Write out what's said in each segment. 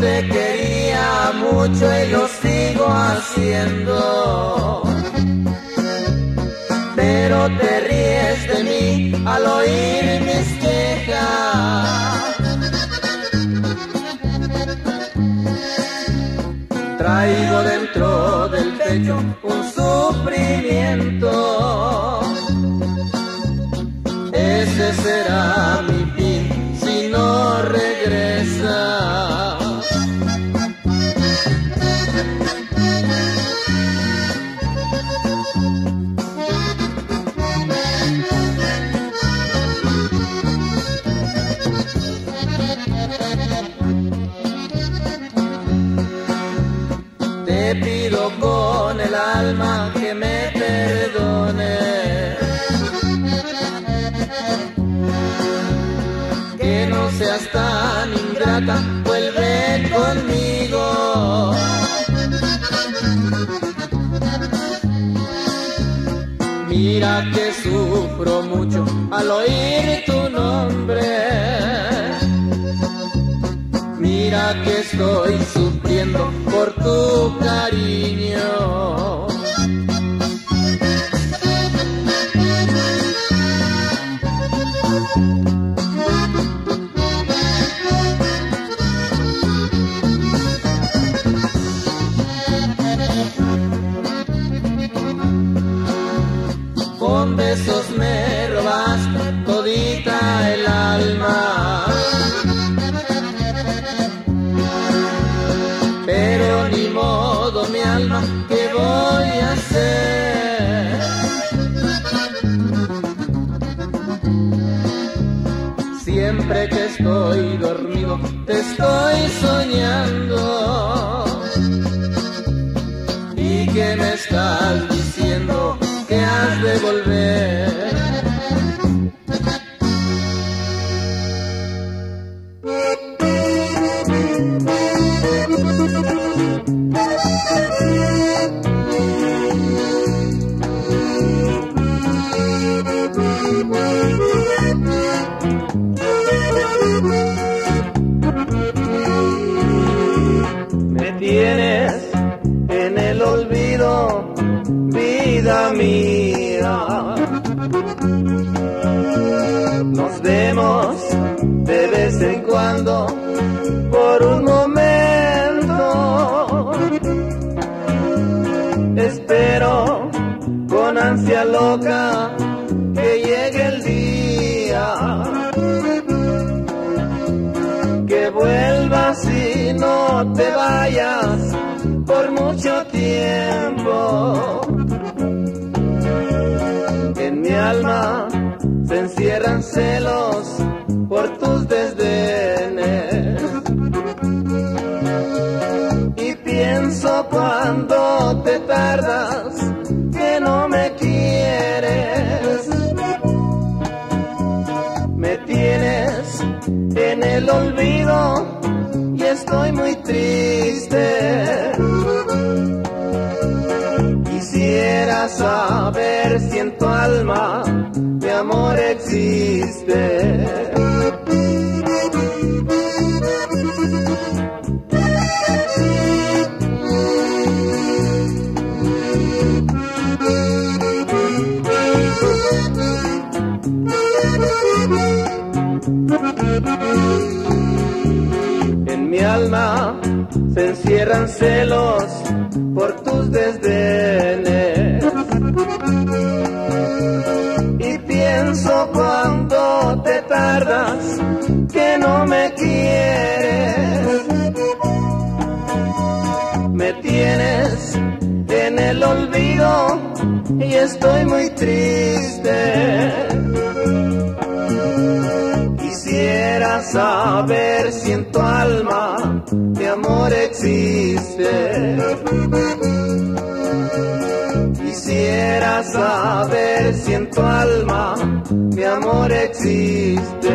Te quería mucho y lo sigo haciendo. Pero te ríes de mí al oírme Mira que sufro mucho al oír tu nombre. Mira que estoy sufriendo por tu cariño. celos por siento alma, mi amor existe.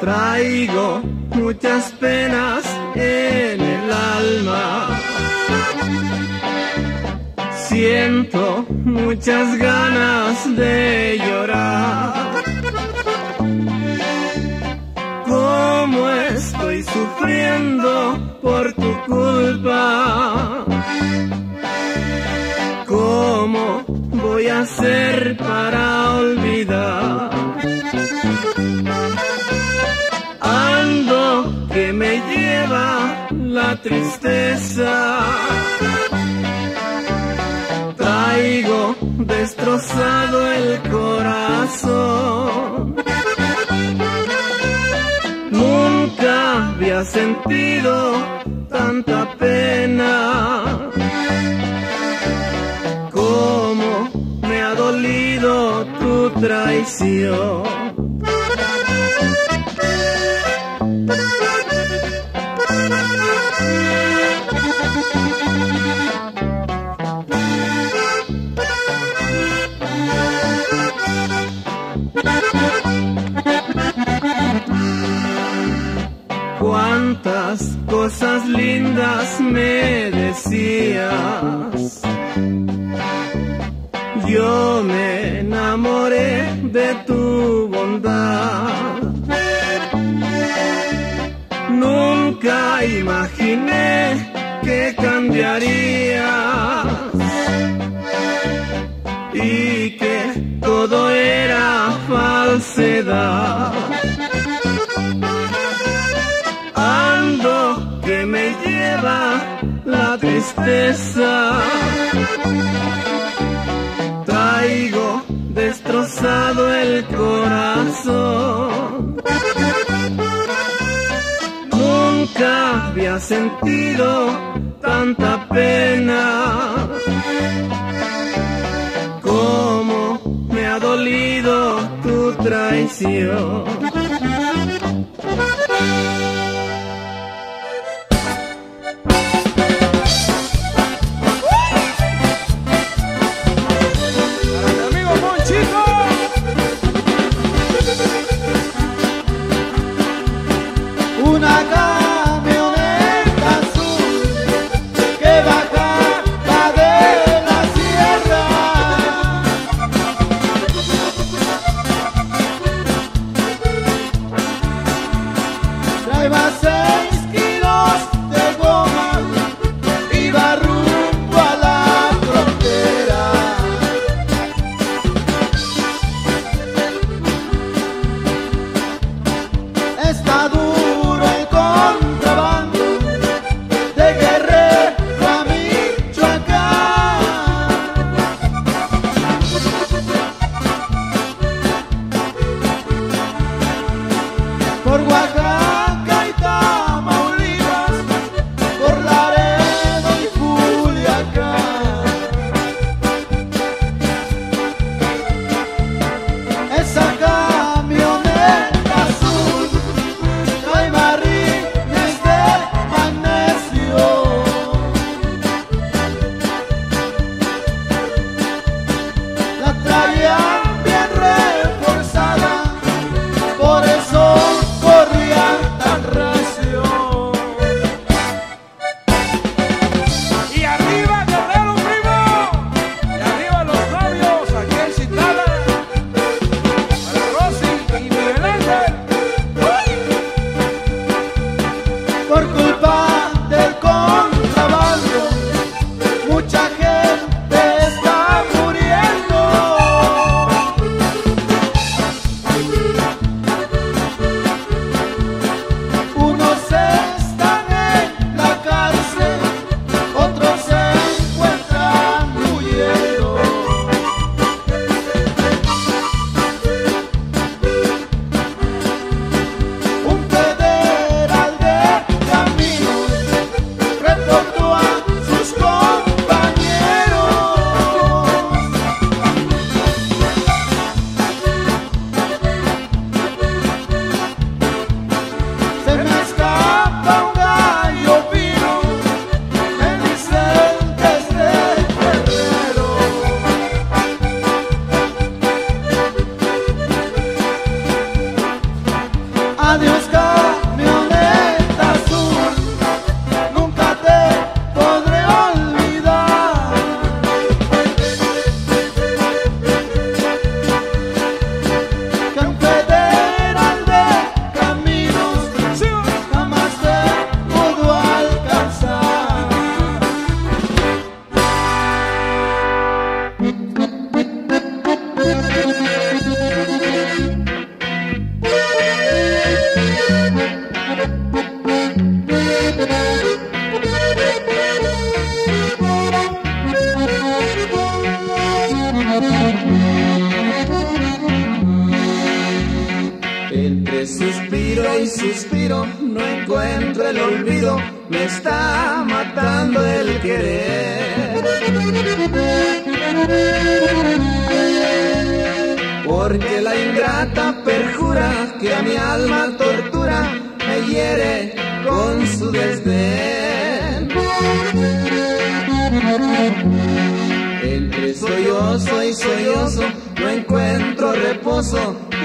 Traigo muchas penas en el alma. Siento muchas ganas de llorar. Cómo estoy sufriendo por tu culpa. ¿Cómo voy a hacer para olvidar? Tristeza. Traigo destrozado el corazón. Nunca había sentido tanta pena. Cómo me ha dolido tu traición. Me decías. Yo me enamoré de tu bondad. Nunca imaginé que cambiarías tristeza. Traigo destrozado el corazón. Nunca había sentido tanta pena. Cómo me ha dolido tu traición.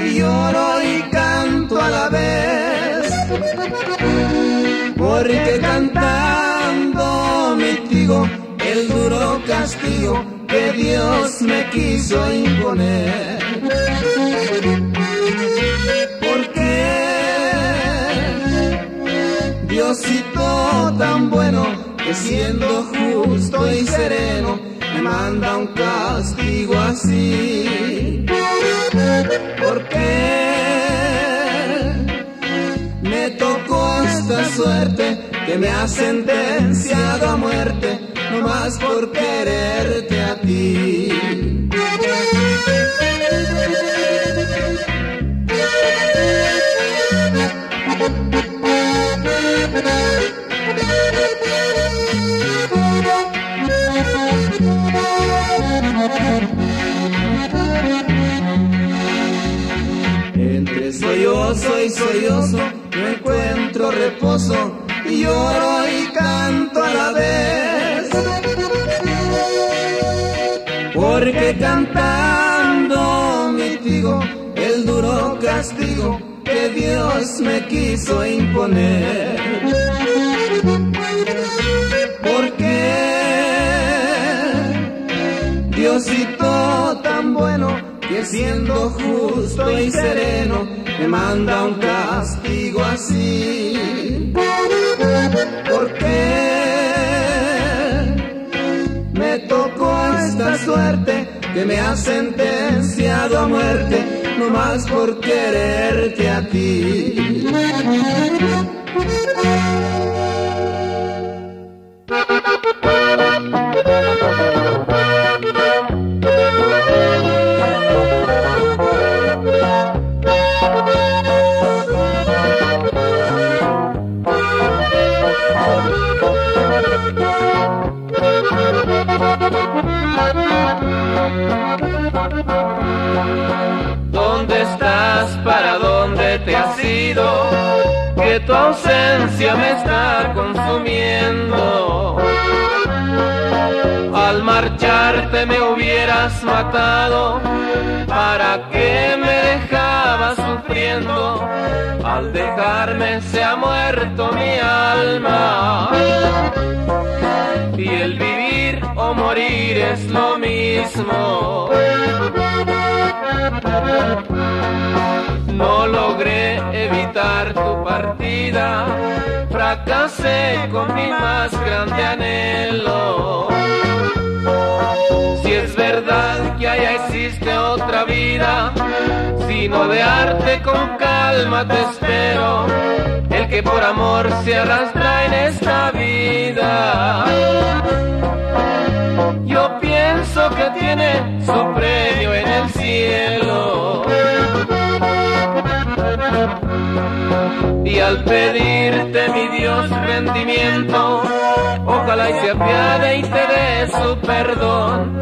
Y lloro y canto a la vez. Porque cantando mitigo el duro castigo que Dios me quiso imponer. Porque Diosito tan bueno que siendo justo y sereno me manda un castigo así. Suerte que me ha sentenciado a muerte, no más por quererte a ti. Entre sollozo y sollozo no encuentro reposo y lloro y canto a la vez. Porque cantando mitigo el duro castigo que Dios me quiso imponer. Porque Diosito tan bueno que siendo justo y sereno me manda un castigo así. Porque me tocó esta suerte que me ha sentenciado a muerte, no más por quererte a ti. Me está consumiendo. Al marcharte me hubieras matado, ¿para qué me dejabas sufriendo? Al dejarme se ha muerto mi alma. Y el vivir o morir es lo mismo. No logré evitar tu partida, fracasé con mi más grande anhelo. Si es verdad que allá existe otra vida, sino de arte con calma te espero, el que por amor se arrastra en esta vida. Yo pienso que tiene su premio en el cielo. Y al pedirte rendimiento, ojalá y se apiade y te dé su perdón.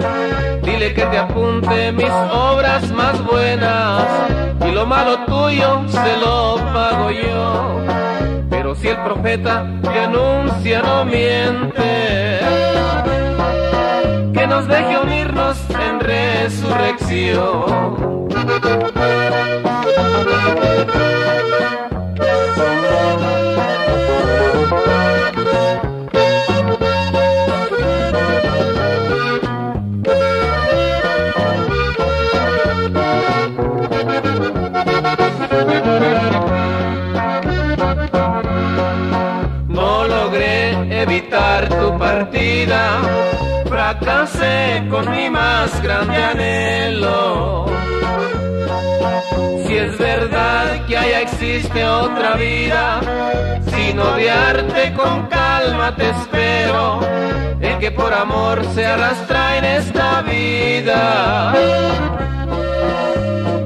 Dile que te apunte mis obras más buenas y lo malo tuyo se lo pago yo. Pero si el profeta que anuncia no miente, que nos deje unirnos en resurrección. Partida, fracasé con mi más grande anhelo. Si es verdad que allá existe otra vida, sin odiarte con calma te espero, el que por amor se arrastra en esta vida.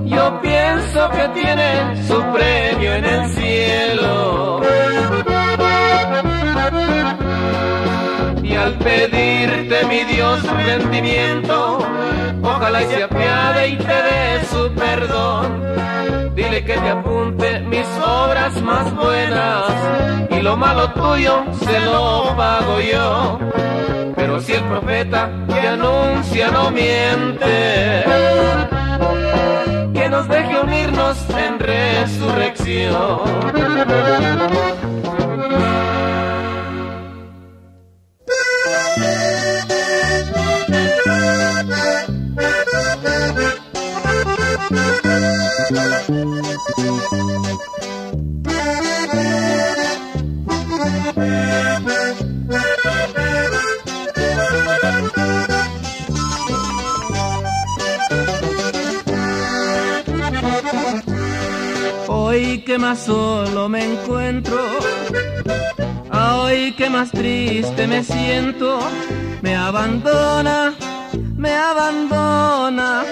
Yo pienso que tiene su premio en el cielo. Y al pedirte mi Dios rendimiento, ojalá y se apiade y te dé su perdón. Dile que te apunte mis obras más buenas y lo malo tuyo se lo pago yo. Pero si el profeta que anuncia no miente, que nos deje unirnos en resurrección. Hoy que más solo me encuentro, hoy que más triste me siento, me abandona, me abandona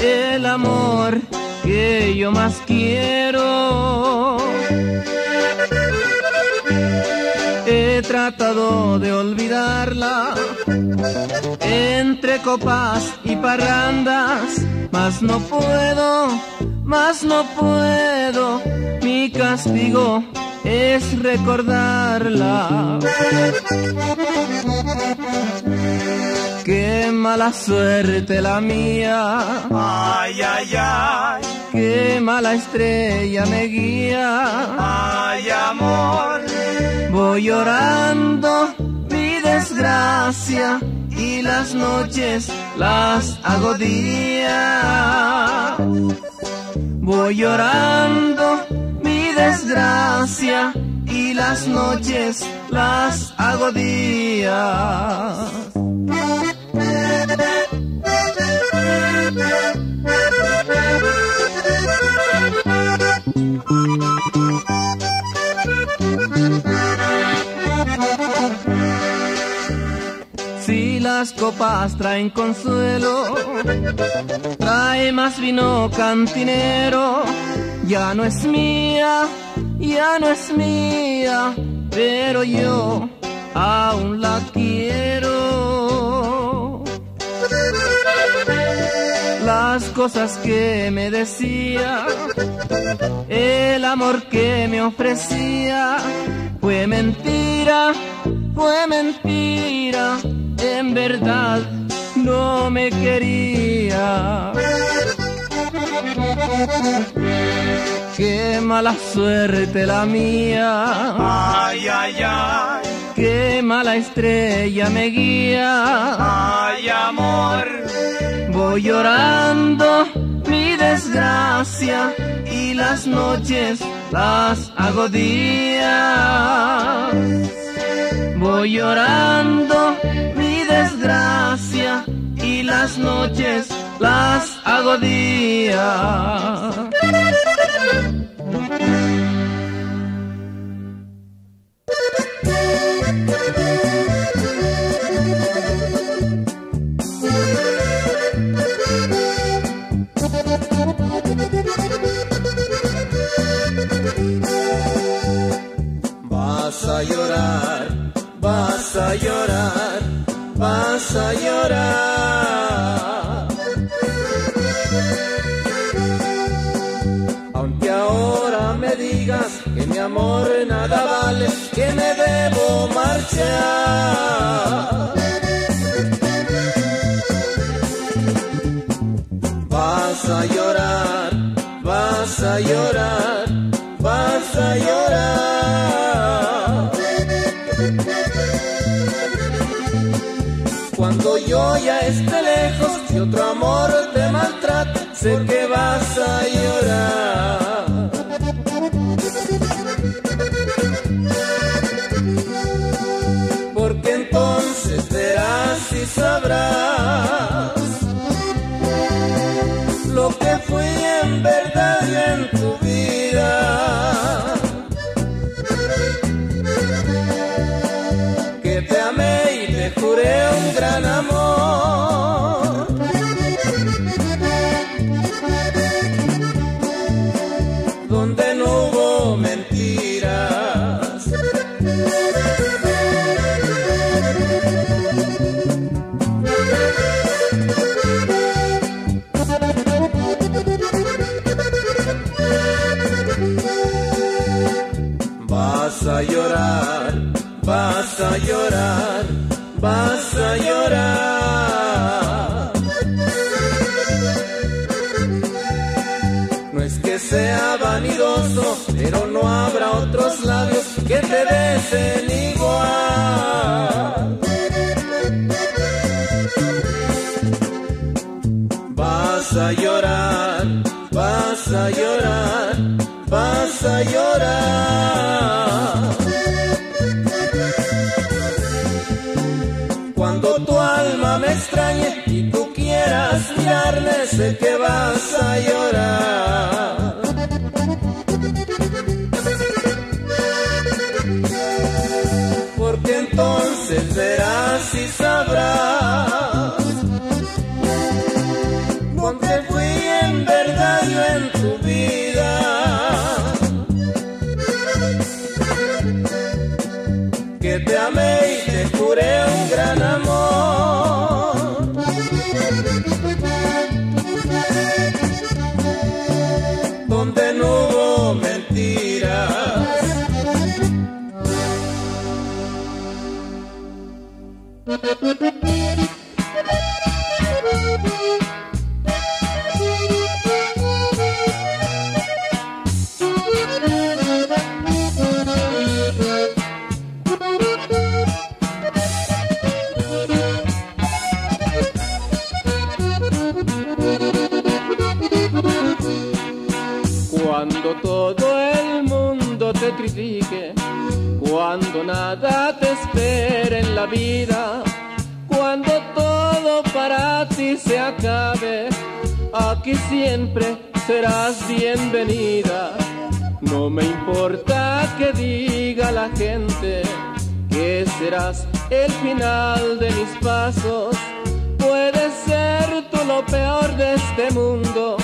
el amor que yo más quiero. He tratado de olvidarla entre copas y parrandas, mas no puedo, mas no puedo. Mi castigo es recordarla. Qué mala suerte la mía. Ay, ay, ay, Qué mala estrella me guía. ay, amor. Voy llorando mi desgracia y las noches las hago día. Voy llorando mi desgracia y las noches las hago día. Si las copas traen consuelo, trae más vino cantinero. Ya no es mía, ya no es mía, pero yo aún la quiero. Las cosas que me decía, el amor que me ofrecía, fue mentira, fue mentira, en verdad no me quería. Qué mala suerte la mía, Ay, ay, ay, qué mala estrella me guía. ay, amor. Voy llorando mi desgracia y las noches las hago día. Voy llorando mi desgracia y las noches las hago día. Llorar, vas a llorar. Aunque ahora me digas que mi amor nada vale, que me debo marchar. Vas a llorar, sé que vas a llorar. Porque entonces verás y sabrás pero no habrá otros labios que te besen igual. Vas a llorar, vas a llorar, vas a llorar. Cuando tu alma me extrañe y tú quieras mirarme, sé que vas a llorar. Verás y todo el mundo te critique, cuando nada te espere en la vida, cuando todo para ti se acabe, aquí siempre serás bienvenida. No me importa que diga la gente que serás el final de mis pasos. Puedes ser tú lo peor de este mundo,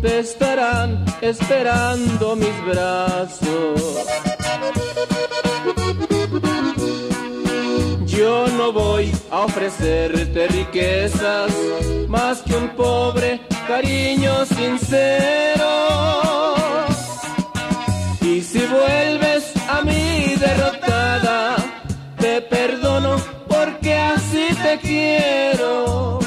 te estarán esperando mis brazos. Yo no voy a ofrecerte riquezas más que un pobre cariño sincero. Y si vuelves a mí derrotada, te perdono porque así te quiero.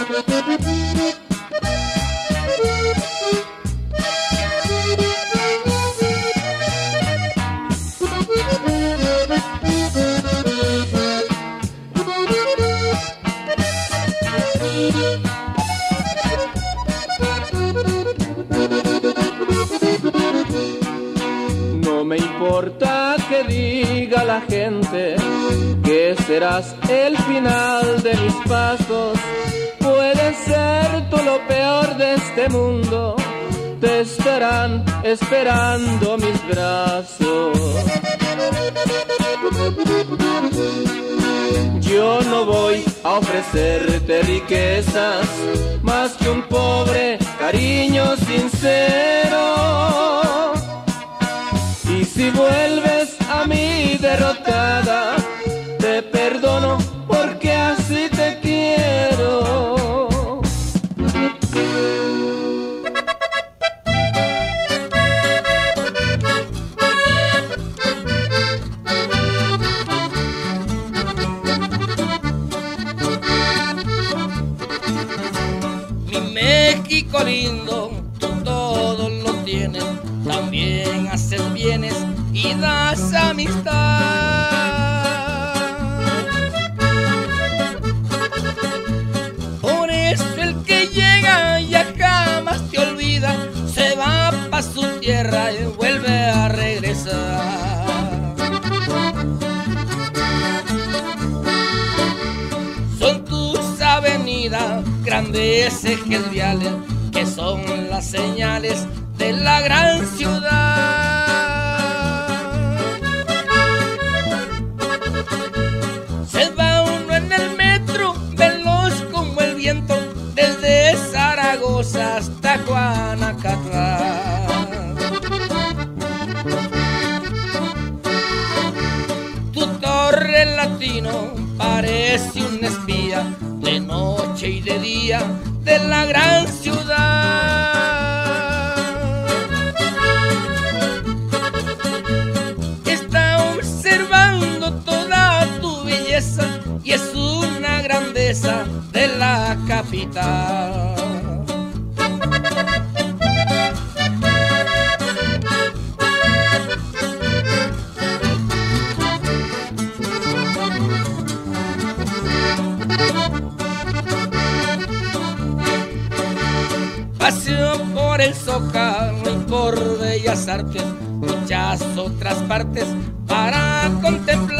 Importa que diga la gente que serás el final de mis pasos. Puedes ser tú lo peor de este mundo. Te estarán esperando mis brazos. Yo no voy a ofrecerte riquezas más que un pobre cariño sincero. Si vuelves a mí derrotada, te perdono grandes ejes viales, que son las señales de la gran ciudad. Se va uno en el metro, veloz como el viento, desde Zaragoza hasta Guanacatlán. Tu torre latino parece un espía de noche y de día de la gran ciudad. Está observando toda tu belleza y es una grandeza de la capital. El Zócalo y por Bellas Artes, muchas otras partes para contemplar.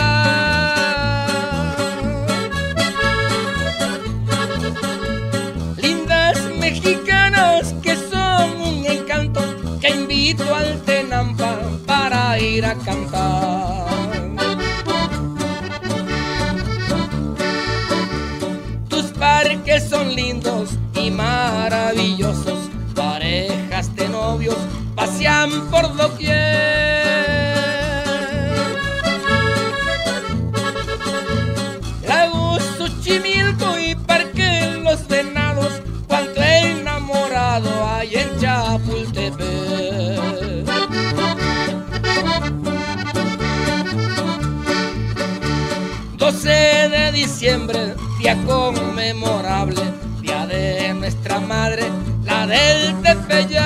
Conmemorable, día de nuestra madre, la del Tepeyac.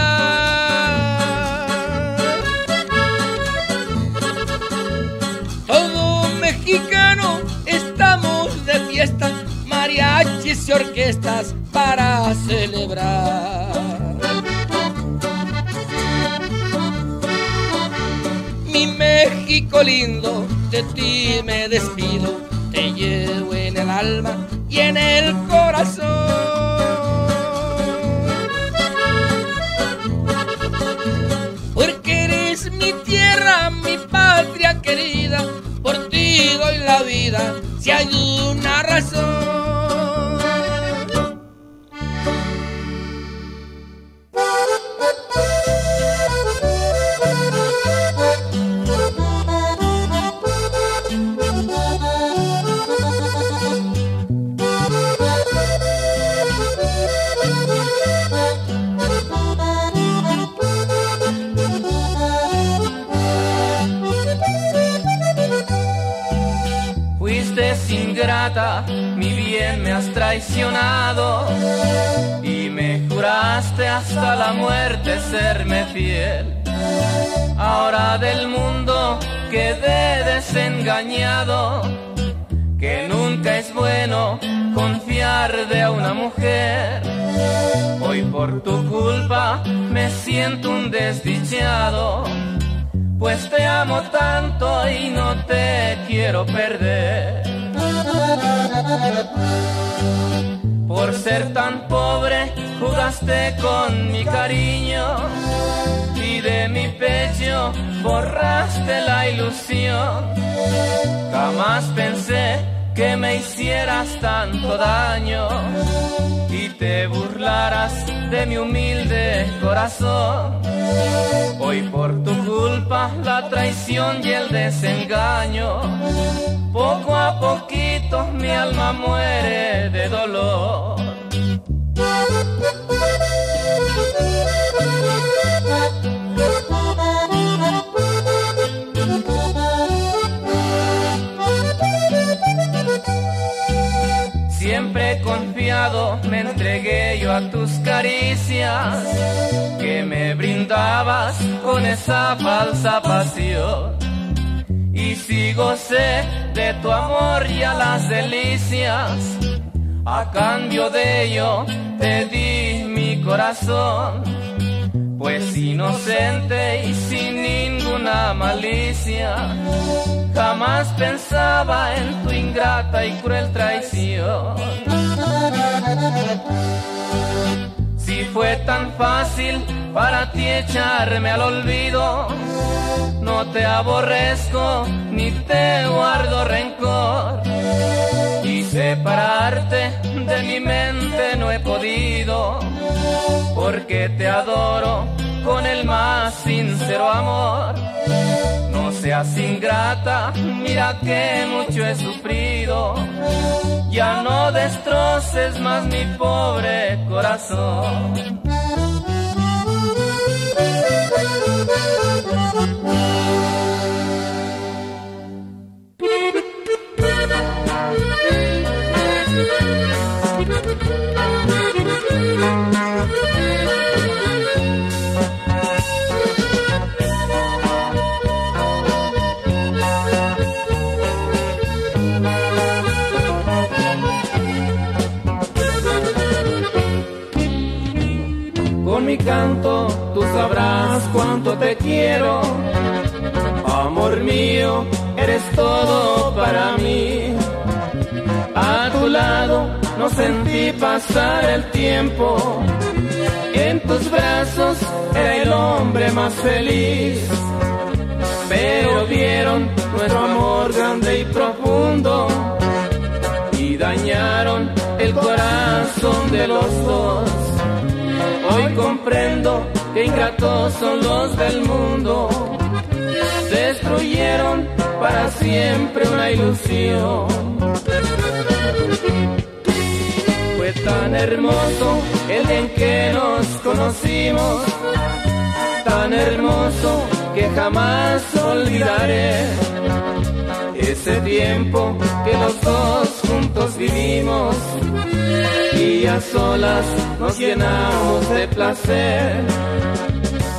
Todo mexicano estamos de fiesta, mariachis y orquestas para celebrar. Mi México lindo, de ti me despido, te llevo en el alma en el corazón. Porque eres mi tierra, mi patria querida, por ti doy la vida, si hay una razón. Y me juraste hasta la muerte serme fiel. Ahora del mundo quedé desengañado, que nunca es bueno confiar de una mujer. Hoy por tu culpa me siento un desdichado pues te amo tanto y no te quiero perder. Por ser tan pobre jugaste con mi cariño y de mi pecho borraste la ilusión. Jamás pensé que me hicieras tanto daño te burlaras de mi humilde corazón. Hoy por tu culpa la traición y el desengaño, poco a poquito mi alma muere de dolor. Confiado me entregué yo a tus caricias que me brindabas con esa falsa pasión. Y si gocé de tu amor y a las delicias, a cambio de ello te di mi corazón. Pues inocente y sin ninguna malicia, jamás pensaba en tu ingrata y cruel traición. Si fue tan fácil para ti echarme al olvido, no te aborrezco ni te guardo rencor. Y separarte de mi mente no he podido, porque te adoro con el más sincero amor. No seas ingrata, mira que mucho he sufrido. Ya no destroces más mi pobre corazón. Te quiero. Amor mío, eres todo para mí. A tu lado no sentí pasar el tiempo. En tus brazos era el hombre más feliz. Pero vieron nuestro amor grande y profundo y dañaron el corazón de los dos. Hoy comprendo que ingratos son los del mundo. Destruyeron para siempre una ilusión. Fue tan hermoso el día en que nos conocimos, tan hermoso que jamás olvidaré. Ese tiempo que los dos juntos vivimos y a solas nos llenamos de placer.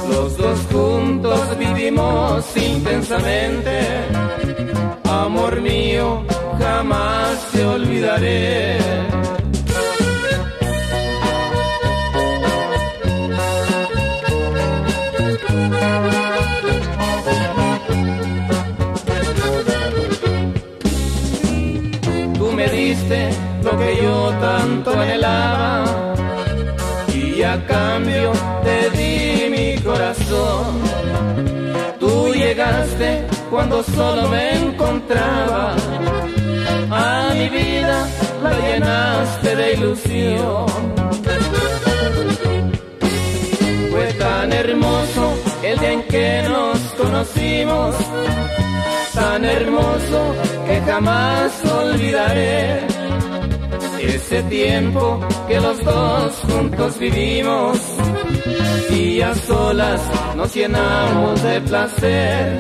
Los dos juntos vivimos intensamente. Amor mío, jamás te olvidaré. Cuando solo me encontraba, a mi vida la llenaste de ilusión. Fue tan hermoso el día en que nos conocimos, tan hermoso que jamás olvidaré. Ese tiempo que los dos juntos vivimos y a solas nos llenamos de placer.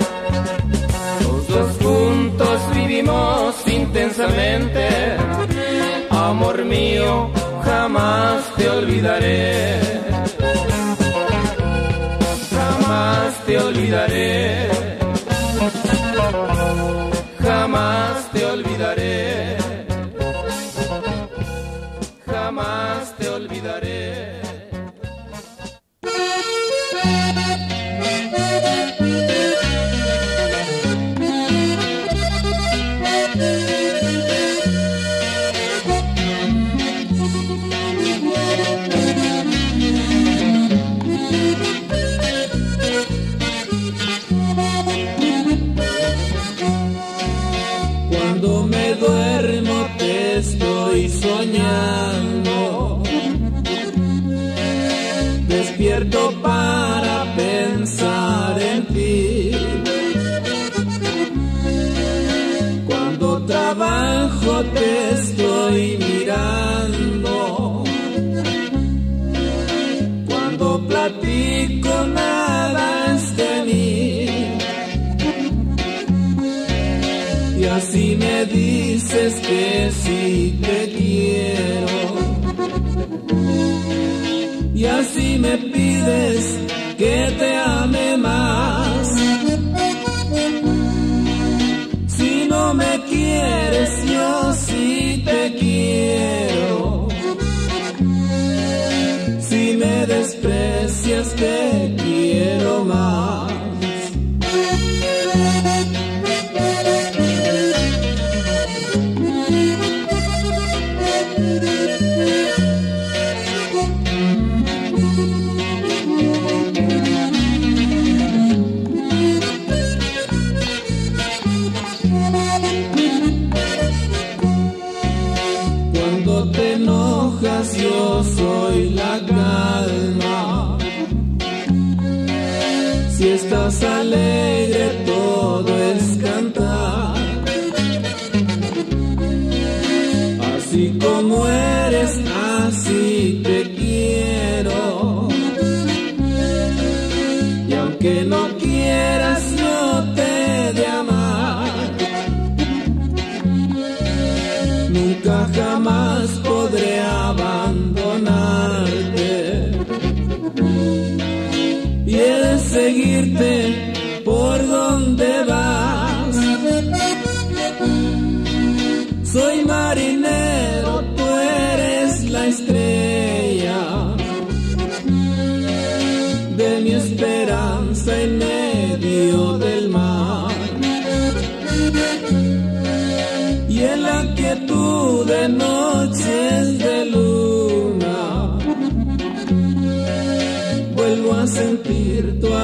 Juntos vivimos intensamente. Amor mío, jamás te olvidaré. Jamás te olvidaré. Y así me dices que sí te quiero. Y así me pides que te ame más. Si no me quieres, yo sí te quiero. Si me desprecias, te quiero más. Si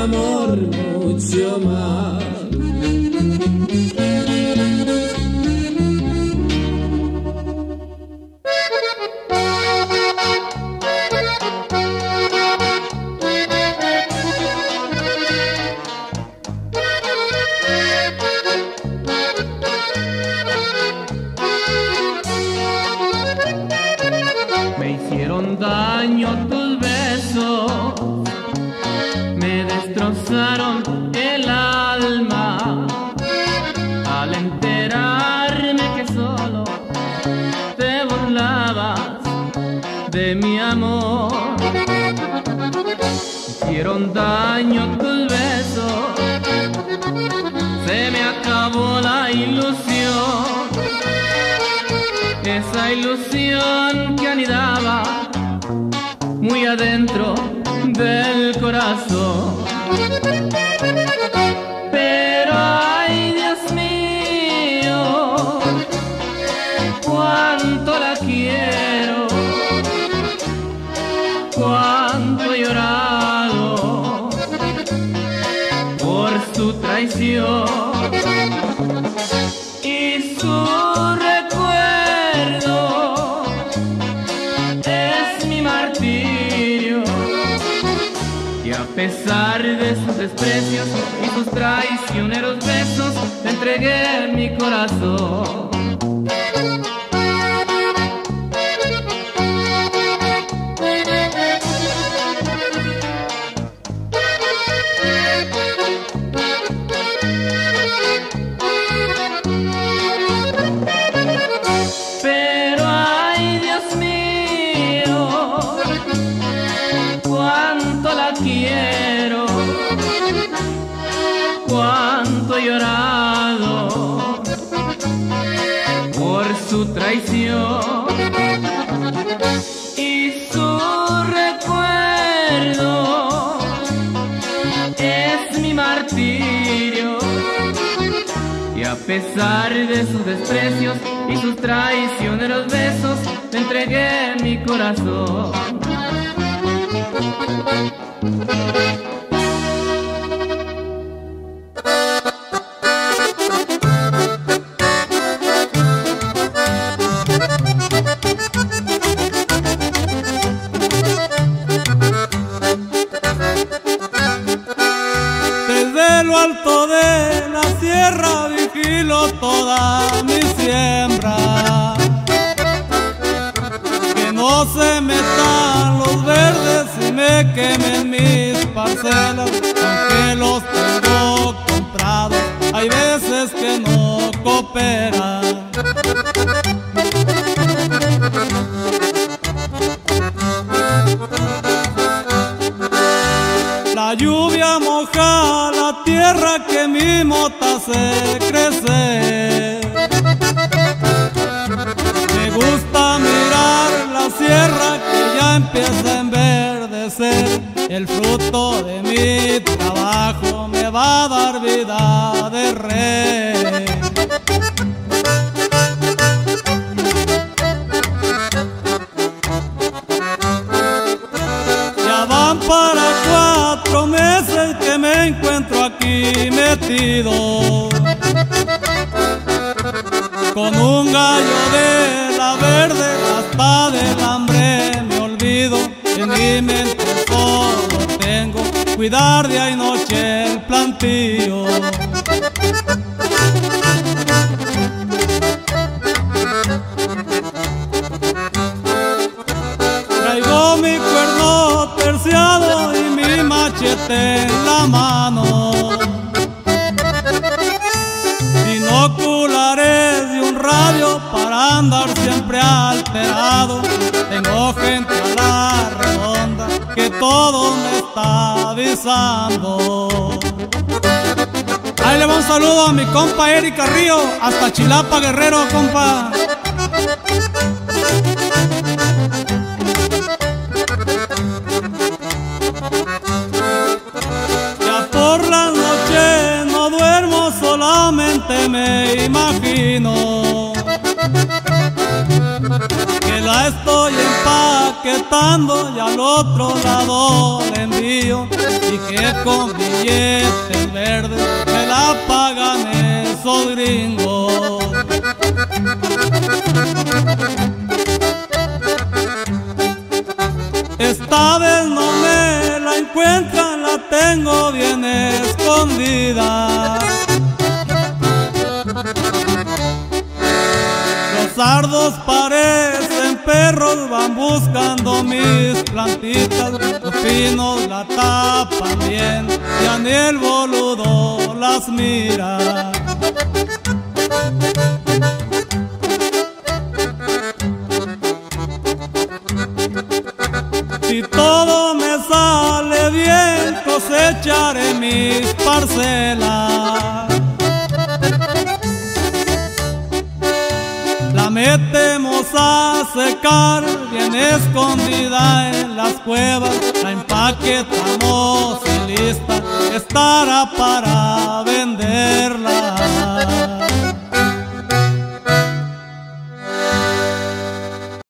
amor mucho más. Daño tus besos, se me acabó la ilusión esa ilusión que anidaba muy adentro del corazón. Y sus traicioneros besos te entregué mi corazón su traición y su recuerdo es mi martirio. Y a pesar de sus desprecios y sus traicioneros besos, te entregué mi corazón. El fruto de mi trabajo me va a dar vida de rey. Ya van para cuatro meses que me encuentro aquí metido Con un gallo de la verde hasta del hambre cuidar día y noche el plantío Traigo mi cuerno terciado y mi machete en la mano. Binoculares y un radio para andar siempre alterado. Tengo gente a la redonda que todo me suavizando. Ahí le va un saludo a mi compa Erika Río hasta Chilapa Guerrero, compa. Ya por la noche no duermo, solamente me imagino la estoy empaquetando y al otro lado envío y que con billetes verdes me la pagan esos gringos. Esta vez no me la encuentran, la tengo bien escondida. Los sardos parecen perros, van buscando mis plantitas. Los pinos la tapan bien, ya ni el boludo las mira. Si todo me sale bien, cosecharé mis parcelas. La metemos a secar bien escondida en las cuevas. La empaquetamos y lista estará para venderla.